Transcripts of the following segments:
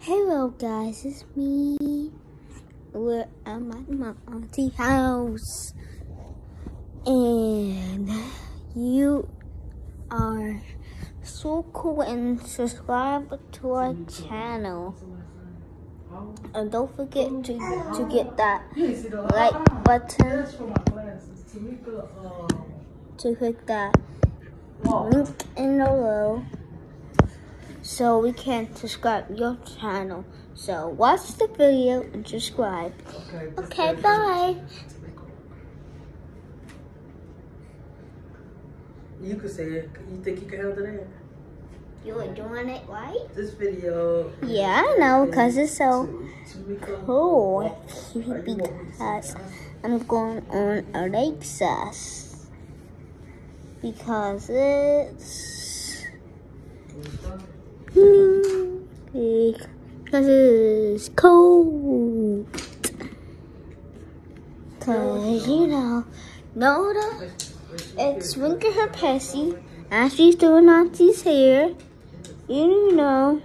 Hello guys, it's me. We're at my, my auntie house. And you are so cool and subscribe to our channel. And don't forget to, to get that like button to click that link in the below so we can subscribe your channel. So watch the video and subscribe. Okay, okay bye. You could say it. You think you can handle that? You were doing it right? This video. Yeah, I know, because it's so cool. Are you walking Because I'm going on Alexis. Because it's... Because it's cold. Because, you know, Noda, it's pessy. And she's doing Auntie's hair. You know.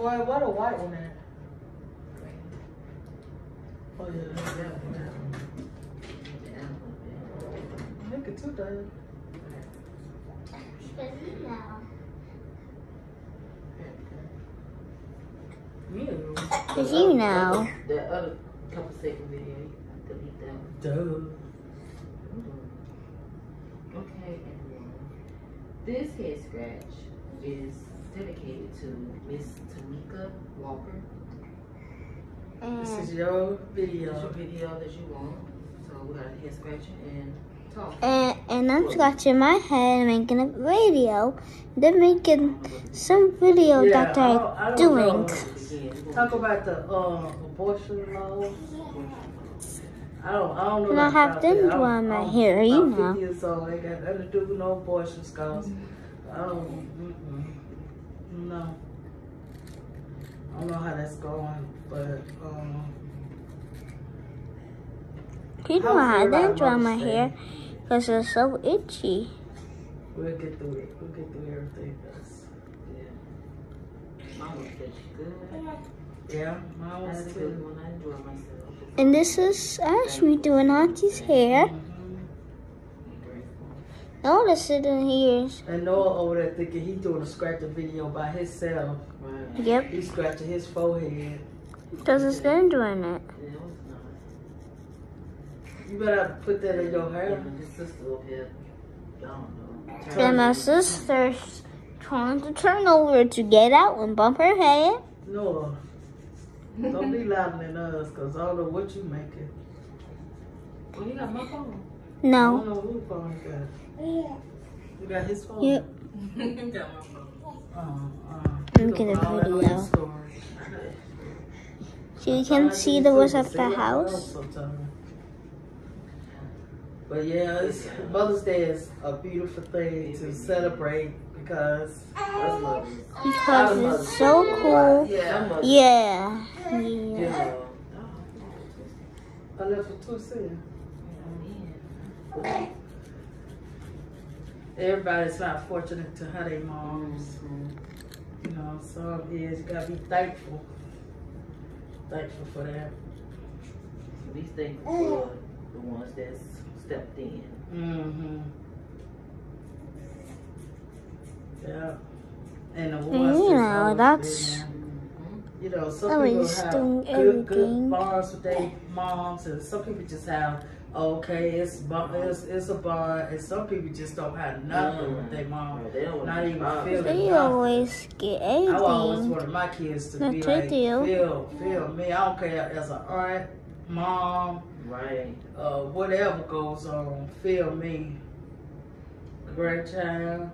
What a white at? Oh yeah, yeah, yeah. Make it too dark. Yeah. Because you know. The other couple second video, delete that one. Duh. Okay, everyone. This head scratch is dedicated to Miss Tamika Walker. This And, is your It's video. your video that you want. So we got a head scratching and talk. and, and I'm scratching my head and making a video. They're making some video Yeah, that I they're I don't doing. know. Talk about the uh, abortion law. I don't, I don't know. And I have them. I'm- drawing my I'm hair, you know. 50 years old. Ain't got nothing to do with no abortion scars. I don't, mm-mm, no. I don't know how that's going, but um, You know How's how I didn't dry my Mother's hair because it's so itchy. we'll get through it. We'll get through everything. Else. Yeah. Mine was good. Good. Yeah, mine I was too. good one. I enjoyed myself. And this is Ashley doing Auntie's hair. I'm grateful. Notice it in here. And Noah over there thinking he doing a scratching video by himself. Right. Yep, He scratching his forehead. because it's been doing it. Yeah, it was. You better put that in your Yeah, hair. but his sister up here, I don't know. Then my sister's trying to turn over to get out and bump her head. Noah, don't be louder than us, cause I don't know what you making. Well, you got my phone. No. know who phone you got. You got his phone. Yep. you got my phone. Uh, uh, Let me get a all that on video. So you can see the rest of the house. But yeah, it's, Mother's Day is a beautiful thing to celebrate because. Because it's so cool. Yeah. Yeah. Yeah. yeah, I left for two cents. Everybody's not fortunate to have their moms. You know, some is you gotta be thankful. Thankful for that. These things for the ones that stepped in. Mm-hmm. Yeah. And the And ones you that's know, that's- You know, some people have good, everything. good bonds with their moms, and some people just have okay, it's bond, it's, it's a bond, and some people just don't have nothing with their mom. Right, they don't Not even to feel They nothing. always get I always anything. wanted my kids to Not be like, do. feel, feel me. I don't care as an aunt, mom, Right. uh, whatever goes on, feel me. Grandchild.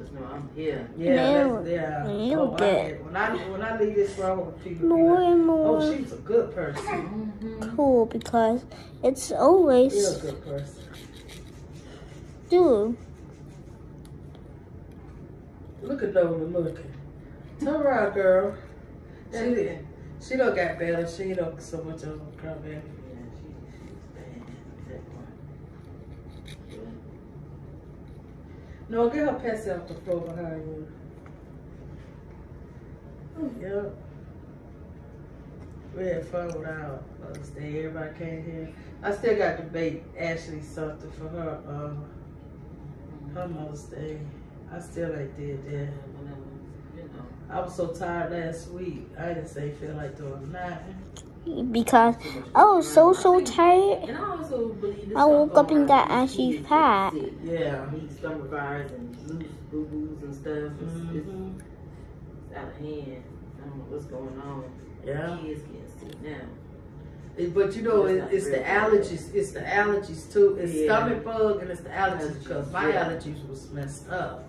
Just know I'm here. Yeah, They'll- that's, yeah. they'll Oh, I get get- when I when I leave this room, people be More like, and "Oh, she's a good person. Mm-hmm. cool because it's She's always a good person." do. Look at Nola looking. Turn around, girl. She she don't got better. She don't so much of a crybaby. Yeah, she, she's bad. That one. No, get her Pepsi off the floor behind you. Yep. We had fun with our Mother's Day. Everybody came here. I still got to bake Ashley something for her uh, her Mother's Day. I still ain't did that. I was so tired last week. I didn't say feel like doing nothing. Because I was so so tired. I also believe this I woke up and going got on. Ashley's Kids fat. Yeah. These stomach virus and loose boo boos and stuff. It's, Mhm. it's out of hand. I don't know what's going on. Yeah. Kids getting sick now. It- But you know, it, it's the allergies. It's the allergies too. It's Yeah. stomach bug and it's the allergies because my Yeah. allergies was messed up.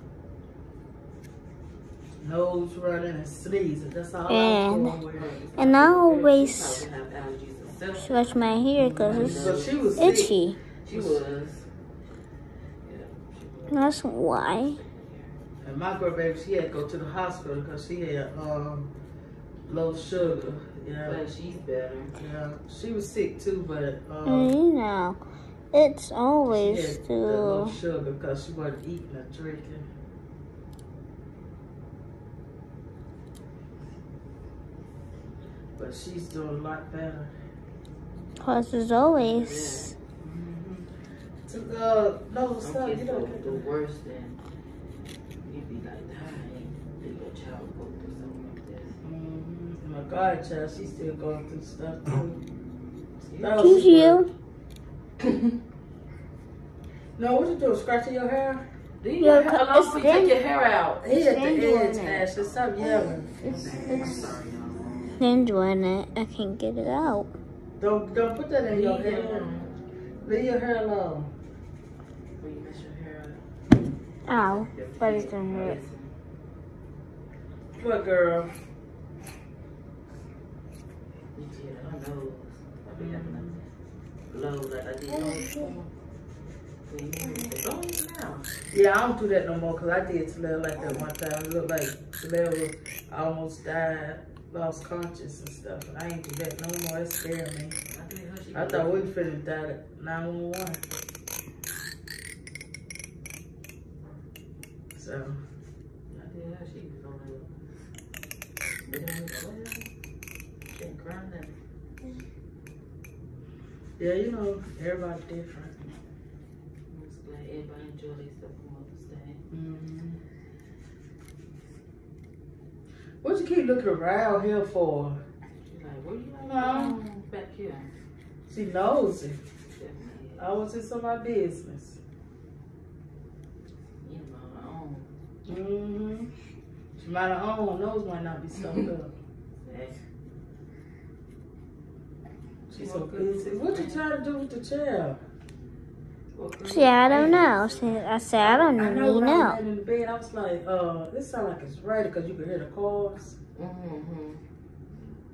Nose running and sneezing. That's all And- I was. And I always probably have allergies herself. scratch my hair because So it's she was itchy. She was. Yeah, she was. That's why. And my girl, baby, she had to go to the hospital because she had um, low sugar. Yeah, But she's better. yeah. She was sick too, but And um, you know, it's she always had the low sugar because she wasn't eating or drinking. But she's doing a lot better. cause it's always Mm-hmm. Uh, no, Some stop. You don't go get through that. worse you'd be like, dang, did your child go through something like this? Mm-hmm. My godchild, she's still going through stuff too. Yeah. No, Thank you. No, what you doing? Scratching your hair? Do Yeah, your hair, cut- how long you take your hair out? He at the been edge, doing it. Ashley. Stop yelling. It's I'm it's sorry, y'all. it. I can't get it out. Don't don't put that in your Leave hair. them. Leave your hair alone. When you mess your hair up. Ow. But it doesn't hurt. What girl? You did, I know. I be having a low like I did before. When you say, Go. Yeah, I don't do that no more because I did Talal like that one time. It looked like Talal was almost died, lost conscious and stuff. And I ain't do that no more. It scared me. I did her, she I thought we finna die at 911. So, I did her, she was on the. But then, what happened? She ain't crying nothing. yeah, you know, everybody different. I'm just glad everybody enjoy themselves for Mother's Day. Mm-hmm. What you keep looking around here for? Like, where you? Um, back here. She knows it. I was just on my business. You know, my own. Mm-hmm. She might have own. Nose might not be stuffed up. She's so busy. What you trying to do with the chair? What girl? See, I don't know. See, I said I don't I know really when I was know. in the bed, I was like, uh, this sound like it's ready because you can hear the cars. Mm-hmm.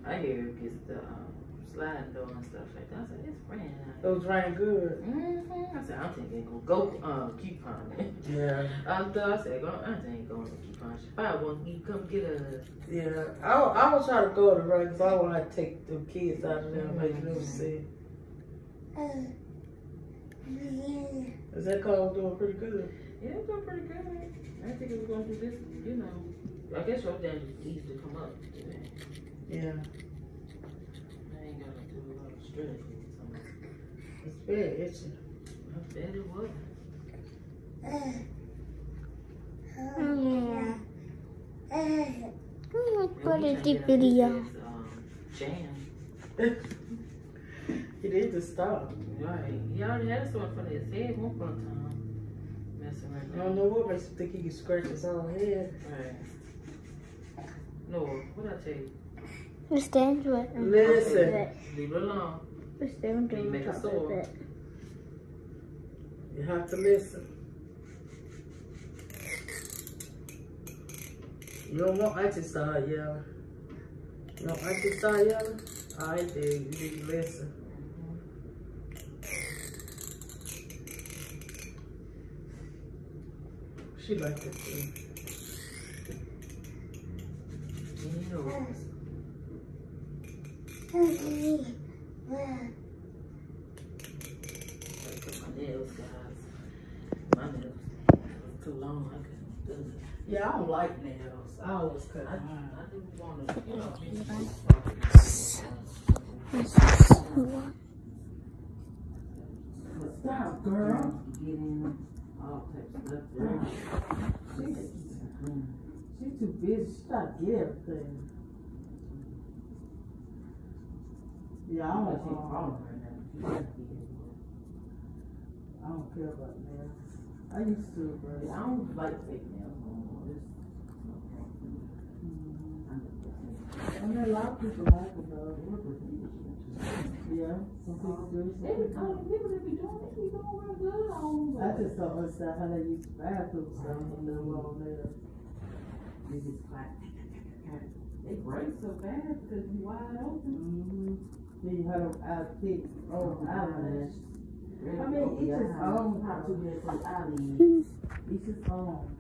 I hear it gets the um, sliding door and stuff like that. I said, it's raining out It was raining good. Mm-hmm. I said, I'm thinking go go uh coupon. Yeah. I thought I said go I ain't going to coupon. She probably want you to come get us. Yeah. I, I was trying to go to right. because I want to take the kids out of there and make them sick. Is that car doing pretty good? Yeah, it's doing pretty good. I didn't think it was gonna do this, you know. I guess your dad just needs to come up. You. Yeah. I ain't gotta do a lot of stress. So It's very itchy. I bet it was. Yeah. Yeah, What we is tryna the get up video? this, um, Jam. he need to stop. Right. He already had something for his head one upon a time. Messing right I don't know what makes him think he can scratch his own head. Right. No, what I tell you? Just stand with it. Listen. Leave it alone. Just stand You with make a it. sword. You have to listen. You don't want Auntie to start yelling. You want Auntie to start yelling? Alright then, you need to listen. She like it too. You know, Look at my nails, guys. My nails. cologne. I couldn't do it. Yeah, I don't like nails. I always cut I, mine. I do want to, you know, But stop, girl. Get in all types of stuff. She's, she's too busy. She try to get everything. Yeah, I don't, take um, right now. She gotta get it. I don't care about nails. I used to, but I don't like fake nails no more. It's, no problem for me. I'm just- I mean, a lot of people like them though. Yeah, some people do. Some people don't. people that be doing, be doing real good on. I just don't understand how they use the bathroom stuff long nails. They just like, they break so fast because you wide open. Mm-hmm. Then you have them out thick, oh, eyelash. I mean, open each your his eyes. own. How to get eyelids. Each his own.